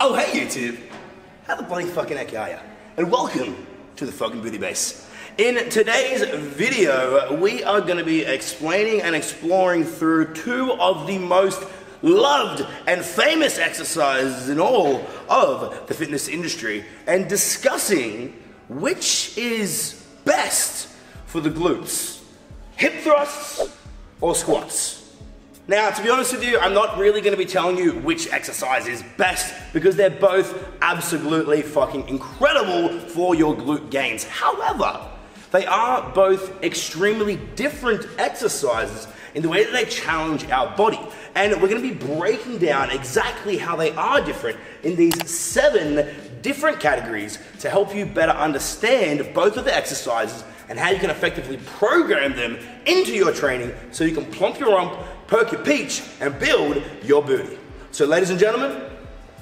Oh, hey YouTube! How the bloody fucking heck are ya? And welcome to the fucking booty base. In today's video, we are going to be explaining and exploring through two of the most loved and famous exercises in all of the fitness industry and discussing which is best for the glutes hip thrusts or squats. Now, to be honest with you, I'm not really going to be telling you which exercise is best because they're both absolutely fucking incredible for your glute gains. However, they are both extremely different exercises in the way that they challenge our body. And we're going to be breaking down exactly how they are different in these seven different categories to help you better understand both of the exercises and how you can effectively program them into your training so you can plump your rump, perk your peach, and build your booty. So, ladies and gentlemen,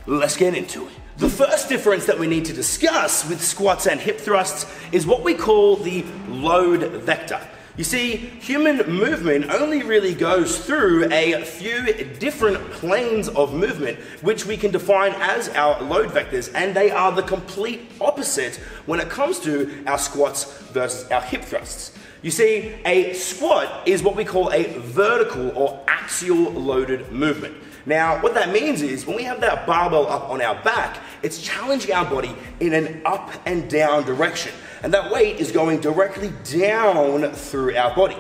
let's get into it. The first difference that we need to discuss with squats and hip thrusts is what we call the load vector. You see, human movement only really goes through a few different planes of movement, which we can define as our load vectors, and they are the complete opposite when it comes to our squats versus our hip thrusts. You see, a squat is what we call a vertical or axial loaded movement. Now, what that means is when we have that barbell up on our back, it's challenging our body in an up and down direction. And that weight is going directly down through our body.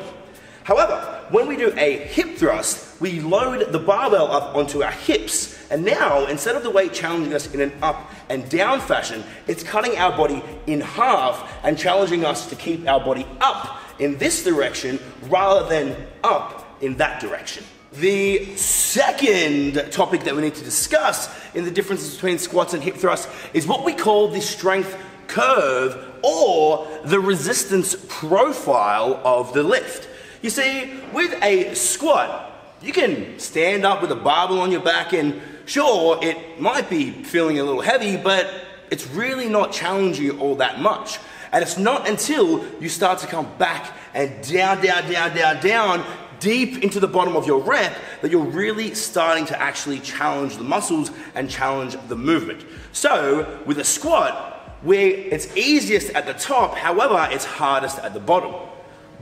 However, when we do a hip thrust, we load the barbell up onto our hips. And now, instead of the weight challenging us in an up and down fashion, it's cutting our body in half and challenging us to keep our body up in this direction rather than up in that direction. The second topic that we need to discuss in the differences between squats and hip thrusts is what we call the strength curve or the resistance profile of the lift. You see, with a squat, you can stand up with a barbell on your back and sure, it might be feeling a little heavy, but it's really not challenging you all that much. And it's not until you start to come back and down, down, down, down, down, deep into the bottom of your rep that you're really starting to actually challenge the muscles and challenge the movement. So, with a squat, where it's easiest at the top, however, it's hardest at the bottom.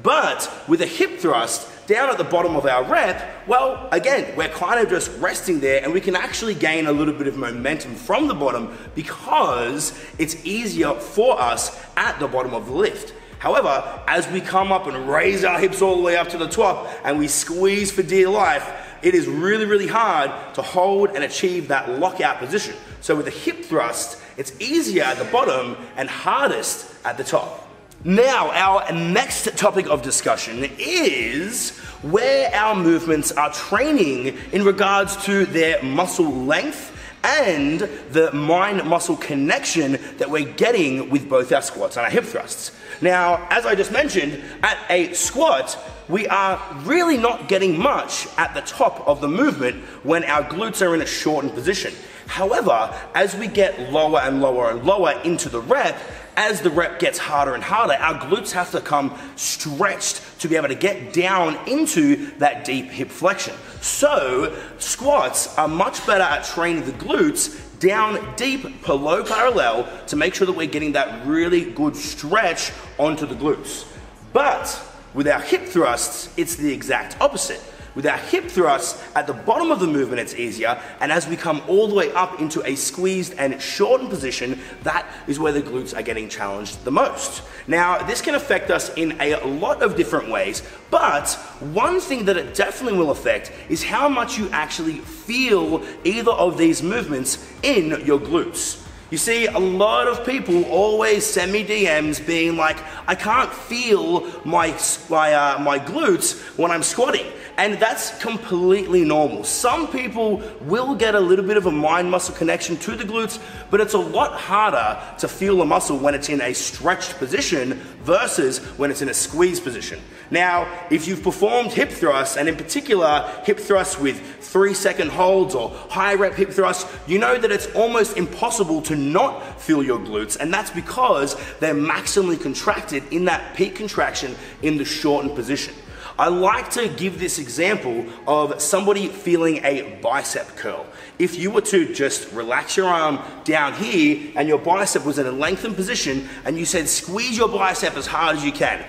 But with a hip thrust down at the bottom of our rep, well, again, we're kind of just resting there and we can actually gain a little bit of momentum from the bottom because it's easier for us at the bottom of the lift. However, as we come up and raise our hips all the way up to the top and we squeeze for dear life, it is really, really hard to hold and achieve that lockout position. So with a hip thrust, it's easier at the bottom and hardest at the top. Now, our next topic of discussion is where our movements are training in regards to their muscle length and the mind muscle connection that we're getting with both our squats and our hip thrusts. Now, as I just mentioned, at a squat, we are really not getting much at the top of the movement when our glutes are in a shortened position. However, as we get lower and lower and lower into the rep, as the rep gets harder and harder, our glutes have to come stretched to be able to get down into that deep hip flexion. So, squats are much better at training the glutes down deep below parallel to make sure that we're getting that really good stretch onto the glutes. But with our hip thrusts, it's the exact opposite. With our hip thrusts, at the bottom of the movement it's easier, and as we come all the way up into a squeezed and shortened position, that is where the glutes are getting challenged the most. Now, this can affect us in a lot of different ways, but one thing that it definitely will affect is how much you actually feel either of these movements in your glutes. You see, a lot of people always send me DMs being like, I can't feel my, my, uh, my glutes when I'm squatting. And that's completely normal. Some people will get a little bit of a mind muscle connection to the glutes, but it's a lot harder to feel the muscle when it's in a stretched position versus when it's in a squeeze position. Now, if you've performed hip thrusts, and in particular hip thrusts with three second holds or high rep hip thrusts, you know that it's almost impossible to not feel your glutes, and that's because they're maximally contracted in that peak contraction in the shortened position. I like to give this example of somebody feeling a bicep curl. If you were to just relax your arm down here and your bicep was in a lengthened position and you said squeeze your bicep as hard as you can,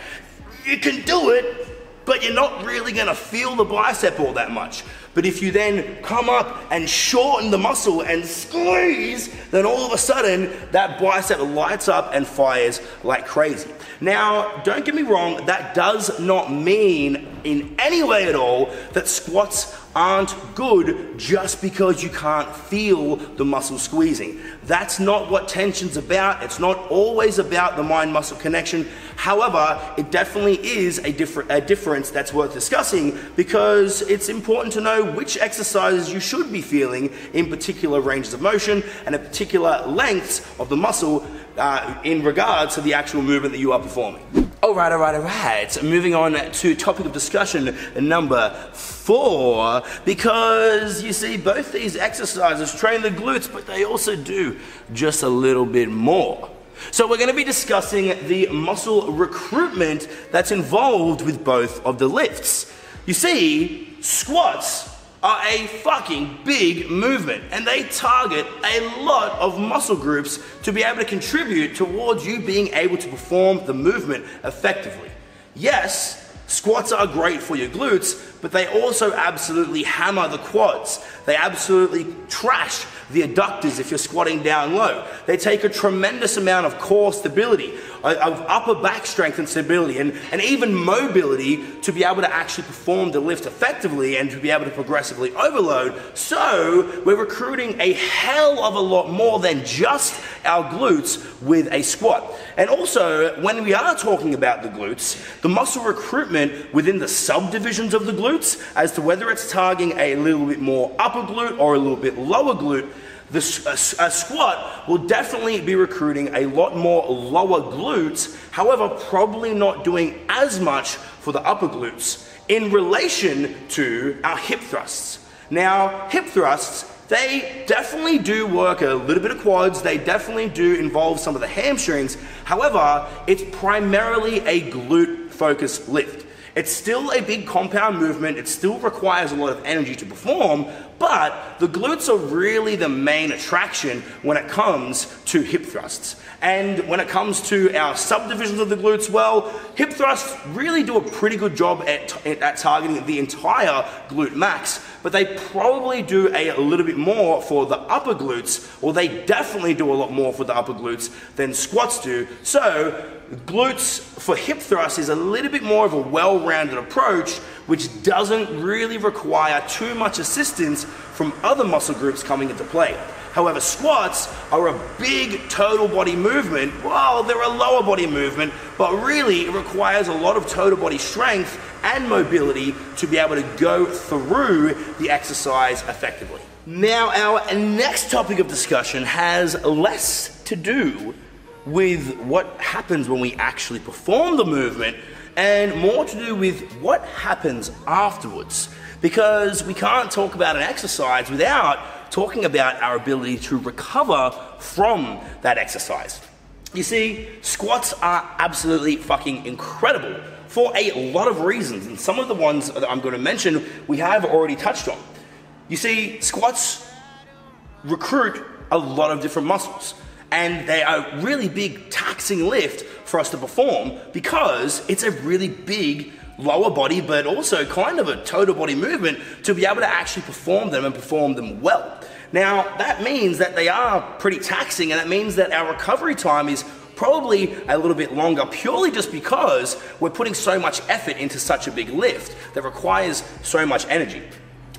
you can do it, but you're not really gonna feel the bicep all that much. But if you then come up and shorten the muscle and squeeze, then all of a sudden that bicep lights up and fires like crazy. Now, don't get me wrong, that does not mean in any way at all that squats aren't good just because you can't feel the muscle squeezing. That's not what tension's about. It's not always about the mind muscle connection. However, it definitely is a, differ- a difference that's worth discussing because it's important to know which exercises you should be feeling in particular ranges of motion and at particular lengths of the muscle uh, in regards to the actual movement that you are performing. All right, all right, all right. Moving on to topic of discussion number because you see, both these exercises train the glutes, but they also do just a little bit more. So we're going to be discussing the muscle recruitment that's involved with both of the lifts. You see, squats are a fucking big movement and they target a lot of muscle groups to be able to contribute towards you being able to perform the movement effectively. Yes, Squats are great for your glutes, but they also absolutely hammer the quads. They absolutely trash the adductors if you're squatting down low. They take a tremendous amount of core stability, of upper back strength and stability, and, and even mobility to be able to actually perform the lift effectively and to be able to progressively overload. So we're recruiting a hell of a lot more than just our glutes with a squat. And also, when we are talking about the glutes, the muscle recruitment within the subdivisions of the glutes, as to whether it's targeting a little bit more upper glute or a little bit lower glute, the, a, a, squat will definitely be recruiting a lot more lower glutes, however, probably not doing as much for the upper glutes in relation to our hip thrusts. Now, hip thrusts, they definitely do work a little bit of quads, they definitely do involve some of the hamstrings. However, it's primarily a glute focused lift. It's still a big compound movement, it still requires a lot of energy to perform, but the glutes are really the main attraction when it comes to hip thrusts. And when it comes to our subdivisions of the glutes, well, hip thrusts really do a pretty good job at, at targeting the entire glute max, but they probably do a little bit more for the upper glutes, or they definitely do a lot more for the upper glutes than squats do. So glutes for hip thrust is a little bit more of a well-rounded approach which doesn't really require too much assistance from other muscle groups coming into play. However, squats are a big total body movement. Well, they're a lower body movement, but really it requires a lot of total body strength and mobility to be able to go through the exercise effectively. Now, our next topic of discussion has less to do with what happens when we actually perform the movement and more to do with what happens afterwards. Because we can't talk about an exercise without talking about our ability to recover from that exercise. You see, squats are absolutely fucking incredible for a lot of reasons, and some of the ones that I'm going to mention we have already touched on. You see, squats recruit a lot of different muscles and they are really big taxing lift for us to perform because it's a really big lower body but also kind of a total body movement to be able to actually perform them and perform them well. Now that means that they are pretty taxing and that means that our recovery time is probably a little bit longer purely just because we're putting so much effort into such a big lift that requires so much energy.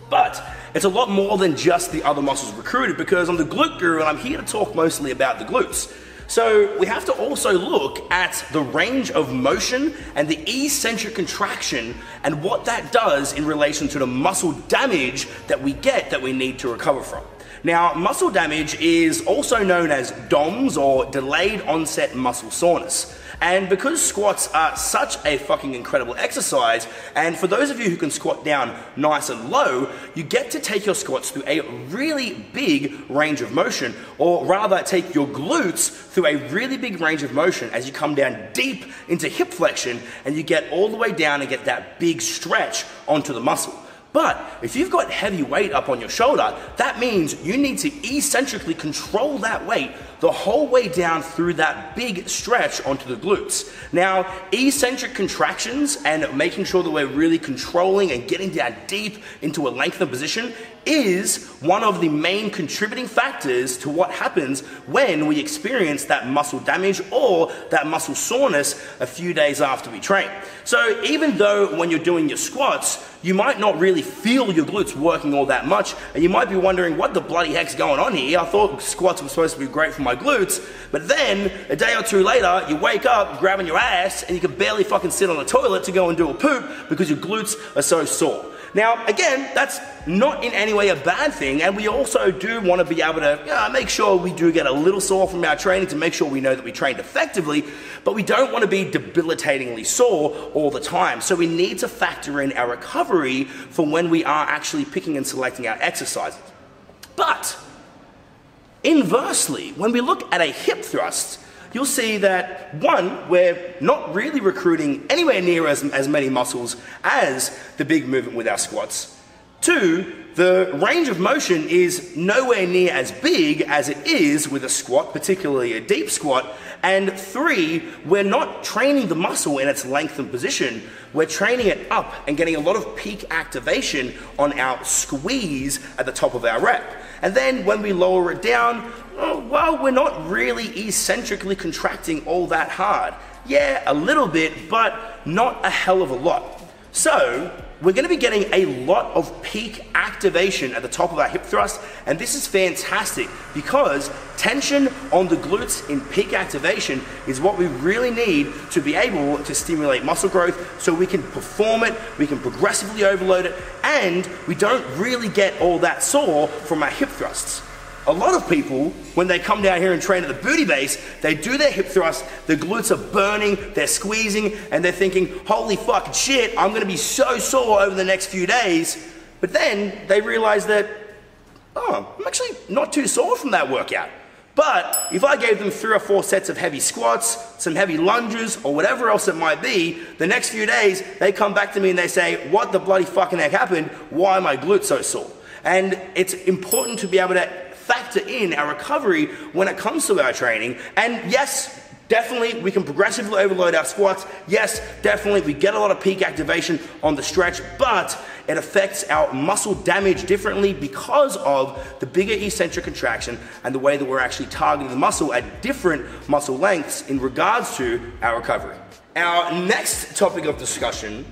But it's a lot more than just the other muscles recruited because I'm the glute guru and I'm here to talk mostly about the glutes. So we have to also look at the range of motion and the eccentric contraction and what that does in relation to the muscle damage that we get that we need to recover from. Now, muscle damage is also known as DOMS or delayed onset muscle soreness. And because squats are such a fucking incredible exercise, and for those of you who can squat down nice and low, you get to take your squats through a really big range of motion, or rather take your glutes through a really big range of motion as you come down deep into hip flexion and you get all the way down and get that big stretch onto the muscle. But if you've got heavy weight up on your shoulder, that means you need to eccentrically control that weight the whole way down through that big stretch onto the glutes. Now, eccentric contractions and making sure that we're really controlling and getting down deep into a lengthened position is one of the main contributing factors to what happens when we experience that muscle damage or that muscle soreness a few days after we train. So even though when you're doing your squats, you might not really feel your glutes working all that much, and you might be wondering what the bloody heck's going on here. I thought squats were supposed to be great for my glutes, but then a day or two later, you wake up grabbing your ass and you can barely fucking sit on the toilet to go and do a poop because your glutes are so sore. Now, again, that's not in any way a bad thing, and we also do want to be able to you know, make sure we do get a little sore from our training to make sure we know that we trained effectively, but we don't want to be debilitatingly sore all the time. So we need to factor in our recovery for when we are actually picking and selecting our exercises. But inversely, when we look at a hip thrust, you'll see that one, we're not really recruiting anywhere near as, as many muscles as the big movement with our squats. Two, the range of motion is nowhere near as big as it is with a squat, particularly a deep squat. And three, we're not training the muscle in its lengthened position. We're training it up and getting a lot of peak activation on our squeeze at the top of our rep. And then when we lower it down, well, we're not really eccentrically contracting all that hard. Yeah, a little bit, but not a hell of a lot. So, we're going to be getting a lot of peak activation at the top of our hip thrust, and this is fantastic because tension on the glutes in peak activation is what we really need to be able to stimulate muscle growth so we can perform it, we can progressively overload it, and we don't really get all that sore from our hip thrusts. A lot of people, when they come down here and train at the booty base, they do their hip thrust, the glutes are burning, they're squeezing, and they're thinking, holy fucking shit, I'm gonna be so sore over the next few days. But then they realize that, oh, I'm actually not too sore from that workout. But if I gave them three or four sets of heavy squats, some heavy lunges, or whatever else it might be, the next few days they come back to me and they say, What the bloody fucking heck happened? Why are my glutes so sore? And it's important to be able to factor in our recovery when it comes to our training. And yes, Definitely, we can progressively overload our squats. Yes, definitely, we get a lot of peak activation on the stretch, but it affects our muscle damage differently because of the bigger eccentric contraction and the way that we're actually targeting the muscle at different muscle lengths in regards to our recovery. Our next topic of discussion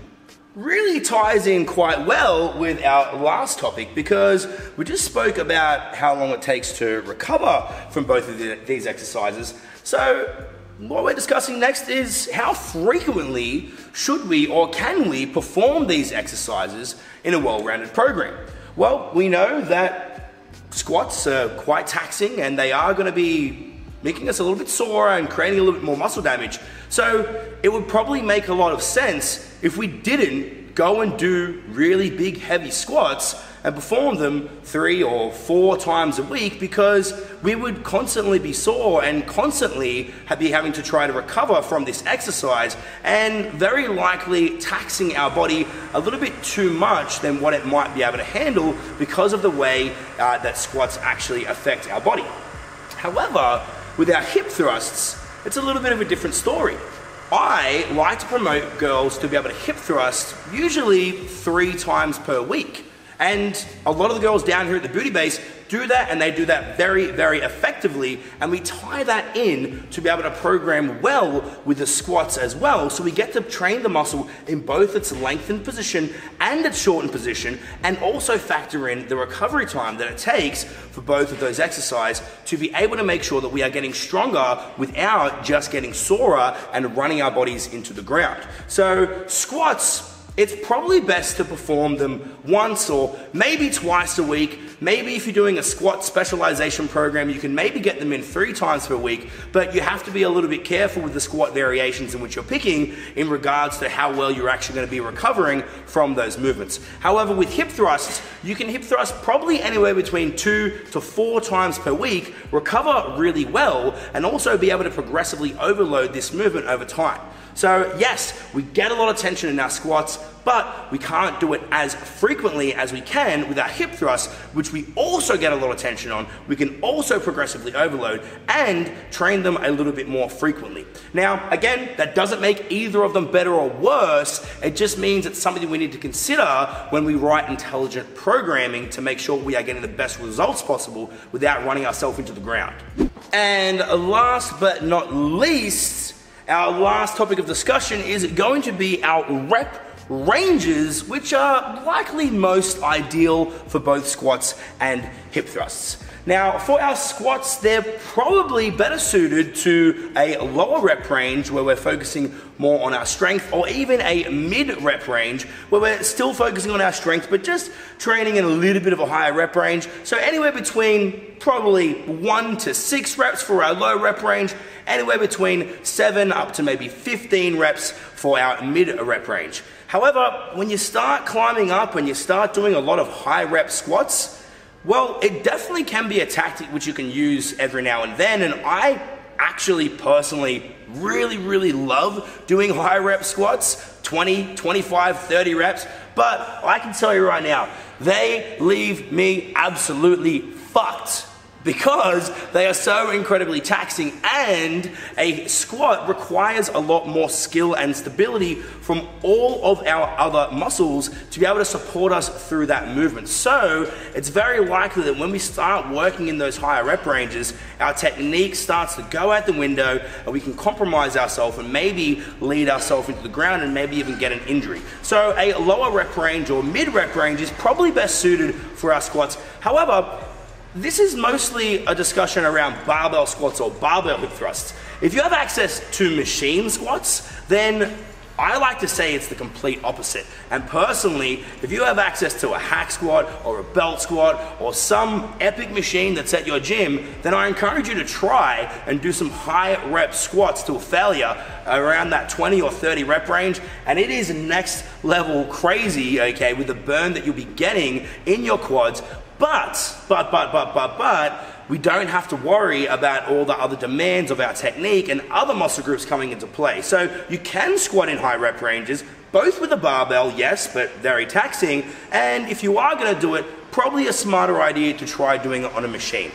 really ties in quite well with our last topic because we just spoke about how long it takes to recover from both of the, these exercises. So, what we're discussing next is how frequently should we or can we perform these exercises in a well rounded program? Well, we know that squats are quite taxing and they are going to be making us a little bit sore and creating a little bit more muscle damage. So, it would probably make a lot of sense if we didn't go and do really big heavy squats and perform them three or four times a week because we would constantly be sore and constantly be having to try to recover from this exercise and very likely taxing our body a little bit too much than what it might be able to handle because of the way uh, that squats actually affect our body. However, with our hip thrusts, it's a little bit of a different story. I like to promote girls to be able to hip thrust usually three times per week. And a lot of the girls down here at the booty base do that and they do that very, very effectively. And we tie that in to be able to program well with the squats as well. So we get to train the muscle in both its lengthened position and its shortened position, and also factor in the recovery time that it takes for both of those exercises to be able to make sure that we are getting stronger without just getting sorer and running our bodies into the ground. So squats it's probably best to perform them once or maybe twice a week Maybe if you're doing a squat specialization program, you can maybe get them in three times per week, but you have to be a little bit careful with the squat variations in which you're picking in regards to how well you're actually going to be recovering from those movements. However, with hip thrusts, you can hip thrust probably anywhere between two to four times per week, recover really well, and also be able to progressively overload this movement over time. So yes, we get a lot of tension in our squats, but we can't do it as frequently as we can with our hip thrusts, which we also get a lot of tension on. We can also progressively overload and train them a little bit more frequently. Now, again, that doesn't make either of them better or worse. It just means it's something we need to consider when we write intelligent programming to make sure we are getting the best results possible without running ourselves into the ground. And last but not least, our last topic of discussion is going to be our rep ranges, which are likely most ideal for both squats and hip thrusts. Now, for our squats, they're probably better suited to a lower rep range where we're focusing more on our strength, or even a mid rep range where we're still focusing on our strength but just training in a little bit of a higher rep range. So, anywhere between probably one to six reps for our low rep range, anywhere between seven up to maybe 15 reps for our mid rep range. However, when you start climbing up and you start doing a lot of high rep squats, well, it definitely can be a tactic which you can use every now and then, and I actually personally really, really love doing high rep squats 20, 25, 30 reps. But I can tell you right now, they leave me absolutely fucked because they are so incredibly taxing and a squat requires a lot more skill and stability from all of our other muscles to be able to support us through that movement. So it's very likely that when we start working in those higher rep ranges, our technique starts to go out the window and we can compromise ourselves and maybe lead ourselves into the ground and maybe even get an injury. So a lower rep range or mid rep range is probably best suited for our squats. However, this is mostly a discussion around barbell squats or barbell hip thrusts. If you have access to machine squats, then I like to say it's the complete opposite. And personally, if you have access to a hack squat or a belt squat or some epic machine that's at your gym, then I encourage you to try and do some high rep squats to a failure around that 20 or 30 rep range. And it is next level crazy, okay, with the burn that you'll be getting in your quads but, but, but, but, but, but, we don't have to worry about all the other demands of our technique and other muscle groups coming into play. So you can squat in high rep ranges, both with a barbell, yes, but very taxing. And if you are going to do it, probably a smarter idea to try doing it on a machine.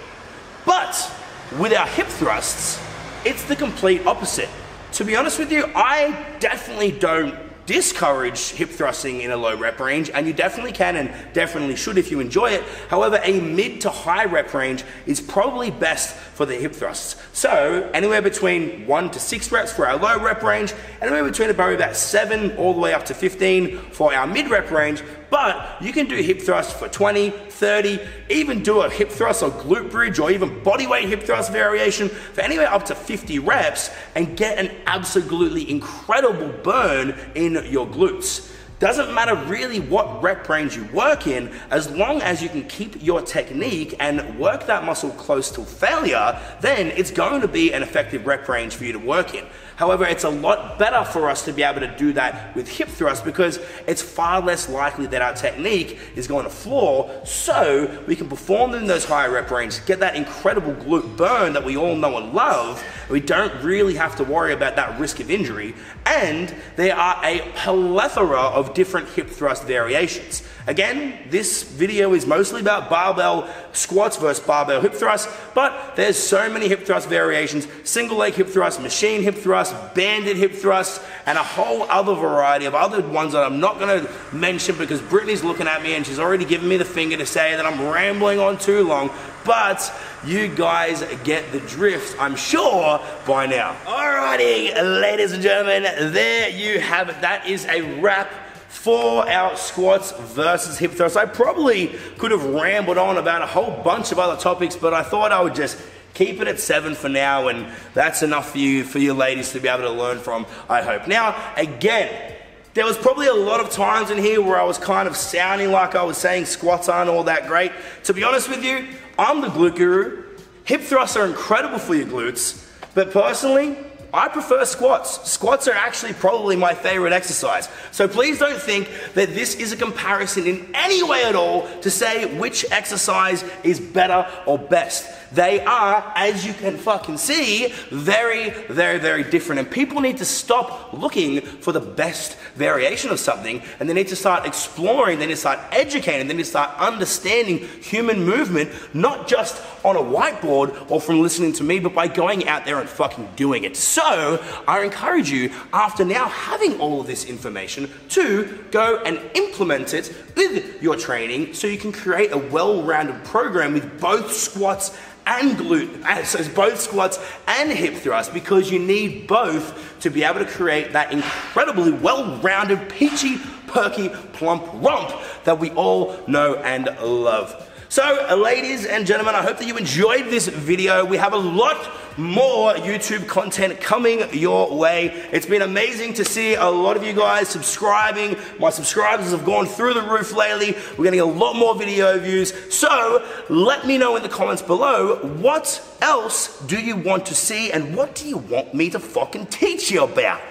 But with our hip thrusts, it's the complete opposite. To be honest with you, I definitely don't discourage hip thrusting in a low rep range, and you definitely can and definitely should if you enjoy it. However, a mid to high rep range is probably best for the hip thrusts. So, anywhere between one to six reps for our low rep range, anywhere between about seven all the way up to 15 for our mid rep range, but you can do hip thrusts for 20, 30, even do a hip thrust or glute bridge or even bodyweight hip thrust variation for anywhere up to 50 reps and get an absolutely incredible burn in your glutes. Doesn't matter really what rep range you work in, as long as you can keep your technique and work that muscle close to failure, then it's going to be an effective rep range for you to work in. However, it's a lot better for us to be able to do that with hip thrust because it's far less likely that our technique is going to flaw. So we can perform in those higher rep ranges, get that incredible glute burn that we all know and love. We don't really have to worry about that risk of injury. And there are a plethora of different hip thrust variations. Again, this video is mostly about barbell squats versus barbell hip thrusts, but there's so many hip thrust variations, single leg hip thrust, machine hip thrust, banded hip thrust, and a whole other variety of other ones that I'm not gonna mention because Brittany's looking at me and she's already given me the finger to say that I'm rambling on too long, but you guys get the drift, I'm sure, by now. Alrighty, ladies and gentlemen, there you have it. That is a wrap for our squats versus hip thrusts. I probably could have rambled on about a whole bunch of other topics, but I thought I would just keep it at seven for now, and that's enough for you, for you ladies to be able to learn from, I hope. Now, again, There was probably a lot of times in here where I was kind of sounding like I was saying squats aren't all that great. To be honest with you, I'm the glute guru. Hip thrusts are incredible for your glutes, but personally, I prefer squats. Squats are actually probably my favorite exercise. So please don't think that this is a comparison in any way at all to say which exercise is better or best. They are, as you can fucking see, very, very, very different. And people need to stop looking for the best variation of something and they need to start exploring, they need to start educating, they need to start understanding human movement, not just on a whiteboard or from listening to me, but by going out there and fucking doing it. So I encourage you, after now having all of this information, to go and implement it with your training so you can create a well rounded program with both squats and glute, uh, so both squats and hip thrust because you need both to be able to create that incredibly well-rounded, peachy, perky, plump rump that we all know and love. So, ladies and gentlemen, I hope that you enjoyed this video. We have a lot more YouTube content coming your way. It's been amazing to see a lot of you guys subscribing. My subscribers have gone through the roof lately. We're getting a lot more video views. So, let me know in the comments below what else do you want to see and what do you want me to fucking teach you about?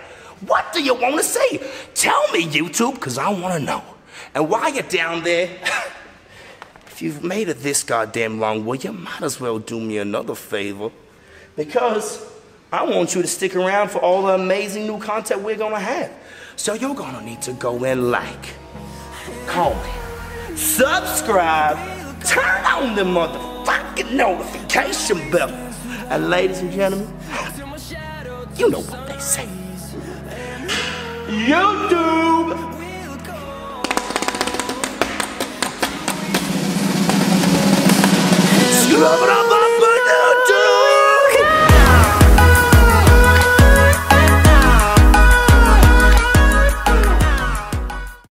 What do you want to see? Tell me, YouTube, because I want to know. And while you're down there, you've made it this goddamn long, well, you might as well do me another favor. Because I want you to stick around for all the amazing new content we're gonna have. So you're gonna need to go and like, comment, subscribe, turn on the motherfucking notification bell. And ladies and gentlemen, you know what they say. YouTube! Love